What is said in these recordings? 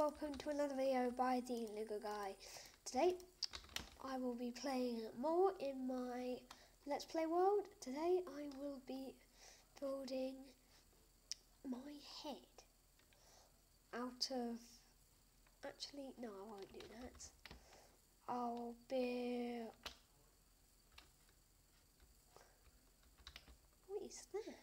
welcome to another video by the Lego Guy. Today I will be playing more in my Let's Play world. Today I will be building my head out of... Actually, no I won't do that. I'll be... What is that?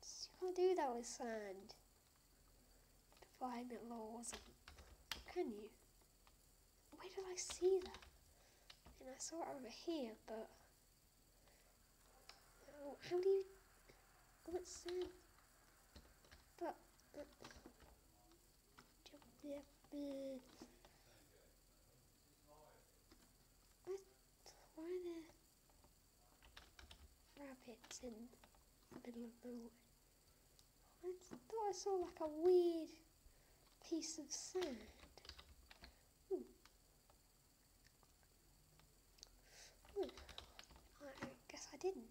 You can't do that with sand the laws. Can you? Where did I see that? And I saw it over here, but oh, how do you? What's that? But what? Why are there rabbits in the middle of nowhere? I thought I saw like a weird piece of sand. Hmm. Hmm. I guess I didn't.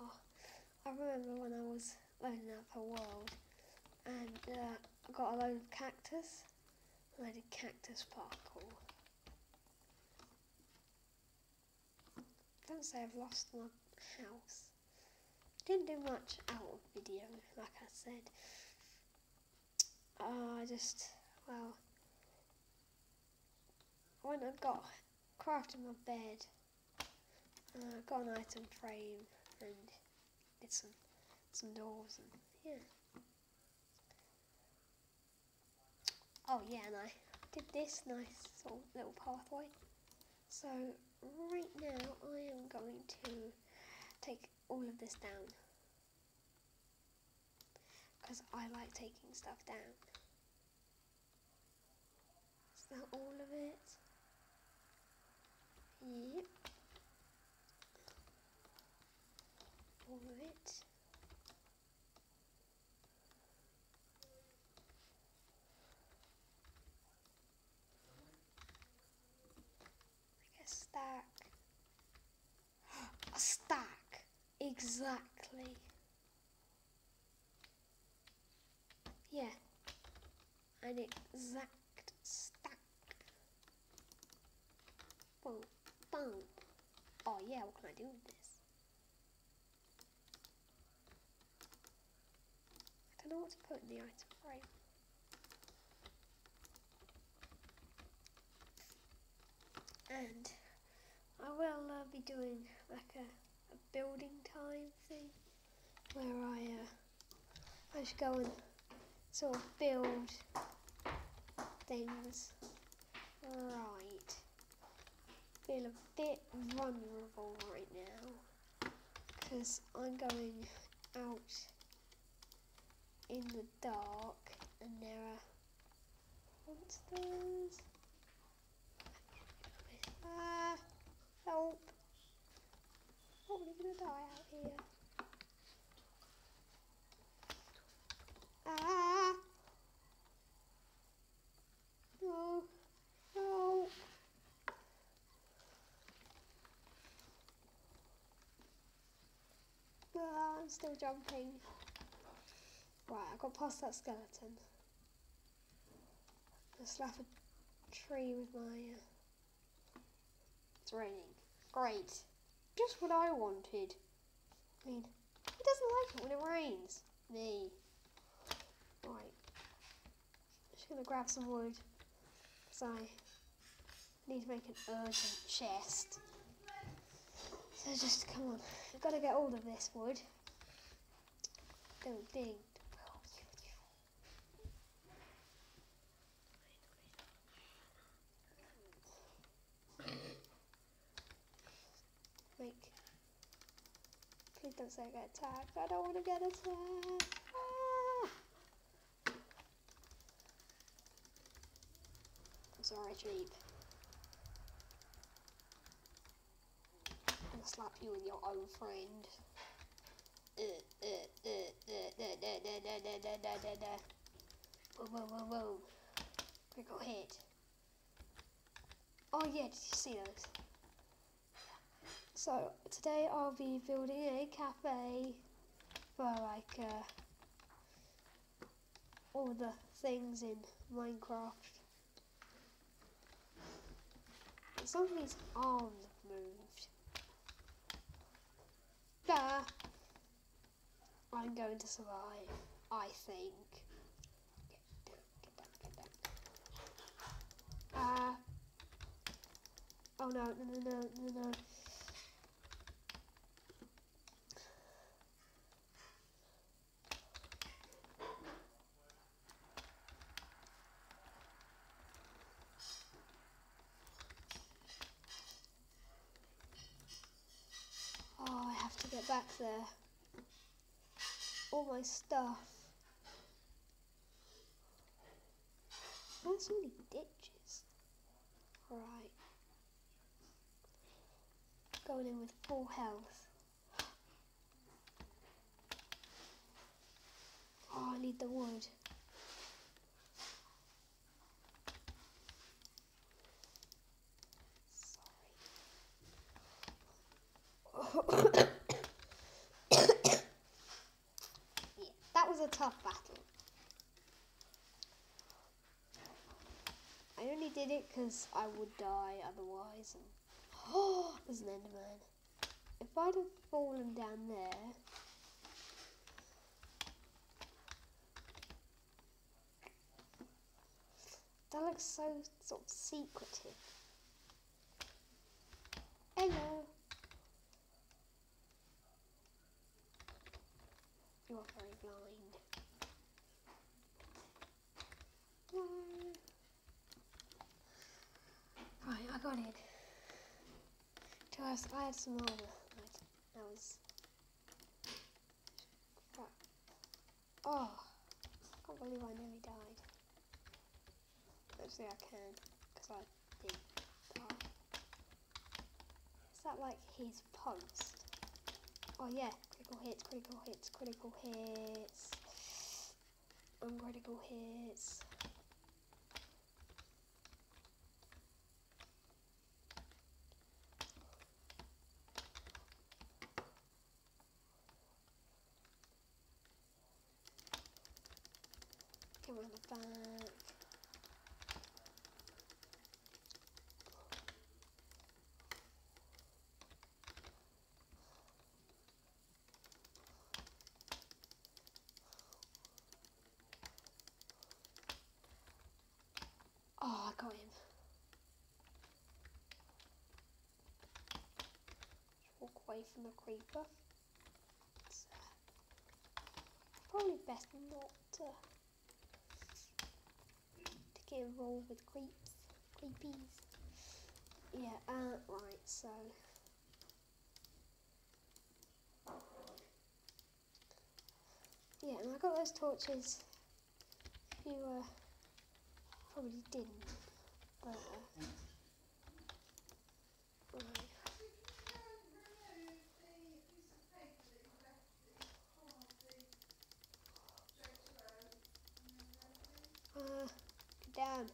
Oh, I remember when I was loading up a world and uh, I got a load of cactus and I did cactus parkour. Don't say I've lost my house. Didn't do much out of video, like I said. Uh, I just, well, when I got, crafted my bed, uh, got an item frame, and did some, some doors, and yeah. Oh yeah, and I did this nice sort of little pathway. So right now I am going to take all of this down because I like taking stuff down. Is that all of it? Yep. All of it. Like a stack. A stack. Exactly. Yeah. An exact stack. Boom. Boom. Oh yeah, what can I do with this? I don't know what to put in the item frame. And I will uh, be doing like a, a building time thing where I uh, I just go and sort of build things right. Feel a bit vulnerable right now because I'm going out in the dark and there are monsters. Ah, help! Probably gonna die out here. Ah! No! No! Ah, I'm still jumping. Right, I got past that skeleton. I slap a tree with my. Uh... It's raining. Great. Just what I wanted. I mean, who doesn't like it when it rains? Me. Right. Just gonna grab some wood. Because I need to make an urgent chest. So just, come on. I've got to get hold of this wood. Don't dig. Because I got attacked. I don't want to get attacked. Ah! I'm sorry, Jeep. And slap you with your own friend. Whoa, whoa, whoa, whoa. Critical hit. Oh yeah, did you see those? So today I'll be building a cafe for like uh, all the things in Minecraft. Some of these arms have moved. Nah. I'm going to survive, I think. Ah. oh no, no, no, no, no, no. Oh, I have to get back there. All my stuff. There's so many ditches. Right. Going in with full health. Oh, I need the wood. Sorry. yeah, that was a tough battle. I only did it because I would die otherwise. And oh, there's an Enderman. If I'd have fallen down there, that looks so sort of secretive. Hello. You are very blind. Blind. Right, I got it. I had some armor. Right, that was. Oh, I can't believe I nearly died. Actually, I can, because I did die. Is that like his post? Oh yeah, critical hits, critical hits, critical hits. Uncritical hits. The back. Oh, I got him. Walk away from the creeper. It's, uh, probably best not to get involved with creeps, creepies. Yeah, uh, right, so. Yeah, and I got those torches. You uh, probably didn't, but uh, right. Uh, get down.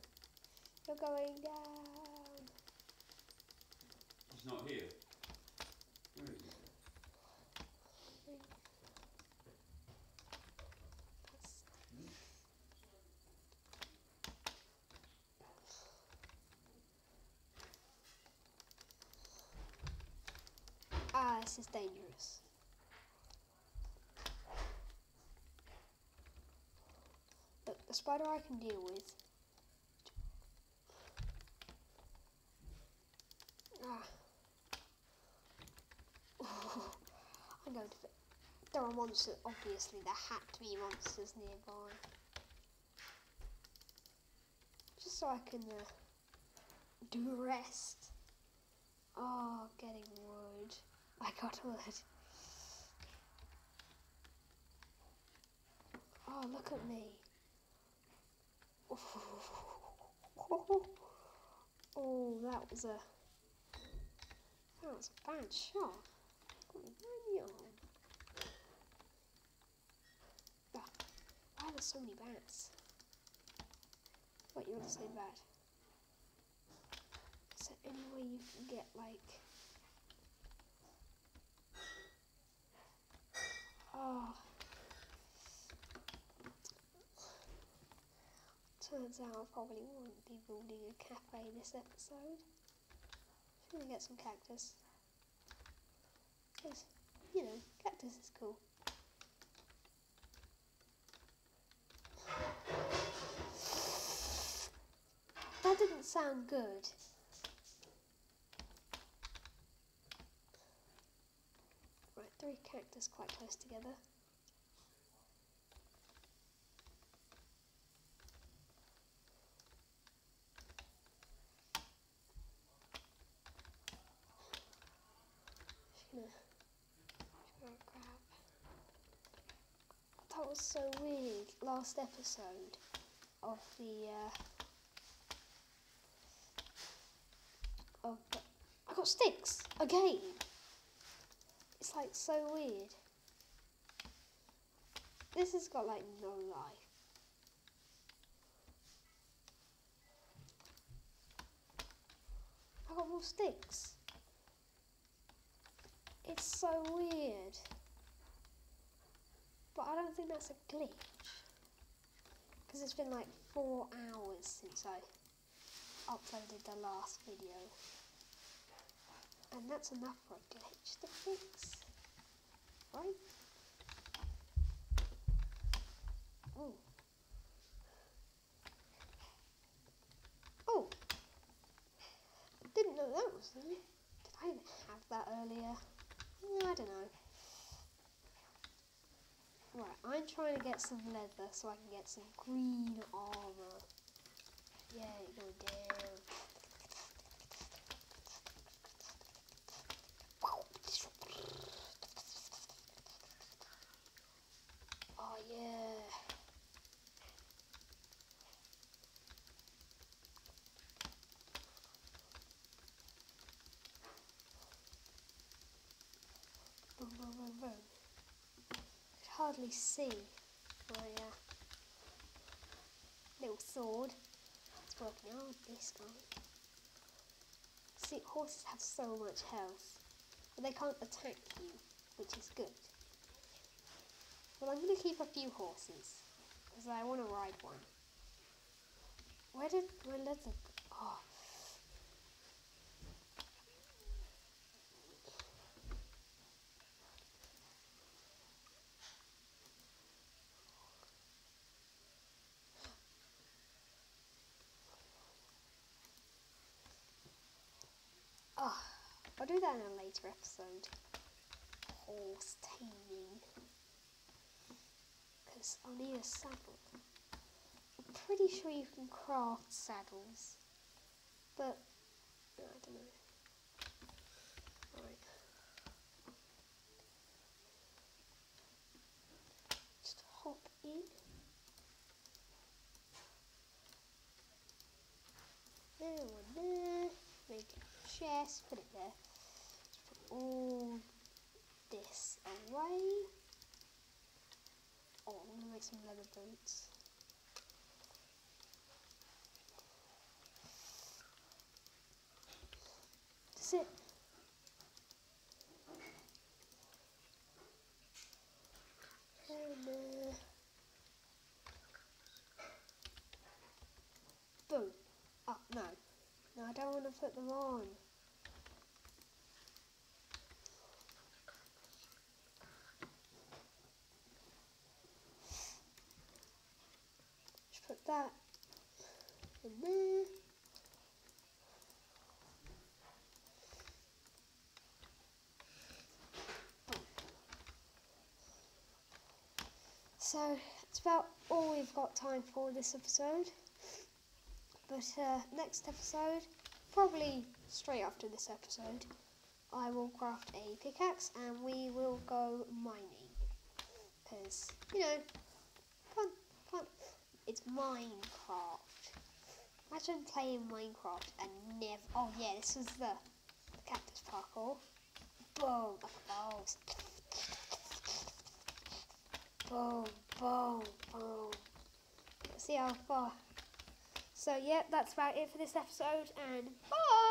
You're going down. He's not here. Where is he? Ah, this is dangerous. Look, the spider I can deal with. Ah. I'm going to. There are monsters. Obviously, there had to be monsters nearby. Just so I can uh, do rest. Oh, getting wood. I got wood. Oh, look at me. Oh, that was a that was a bad shot. Got me right on. Ah, so many bats. What you want to say, bat. Is there any way you can get, like... Oh. Turns out I probably won't be building a cafe this episode. Should we get some cactus? Because, you know, cactus is cool. That didn't sound good. Right, three characters quite close together. That was so weird. Last episode of the uh, the, I got sticks again. It's like so weird. This has got like no life. I got more sticks. It's so weird. But I don't think that's a glitch. Because it's been like four hours since I uploaded the last video. And that's enough for a glitch to fix. Right? Oh. Oh. Didn't know that was there. Did I have that earlier? I don't know. Right, I'm trying to get some leather so I can get some green armor. Yeah, go down. Oh yeah. Boom, boom, boom, boom. Could hardly see my uh, little sword. It's working this time. See, horses have so much health, but they can't attack you, which is good. Well, I'm going to keep a few horses because I want to ride one. Where did my leather? Oh, I'll do that in a later episode. Horse taming because I'll need a saddle. I'm pretty sure you can craft saddles, but I don't know. Alright. Just hop in. There, one there. Make a chest, put it there. All this away. Oh, I'm gonna make some leather boots. That's it. Uh, boom. Oh, no. No, I don't want to put them on. That in there. So that's about all we've got time for this episode. But uh, next episode, probably straight after this episode, I will craft a pickaxe and we will go mining. Because, you know. It's Minecraft. Imagine playing Minecraft and never. Oh, yeah, this was the, the cactus parkour. Boom, balls. Boom, boom, boom. Let's see how far. So, yeah, that's about it for this episode, and bye!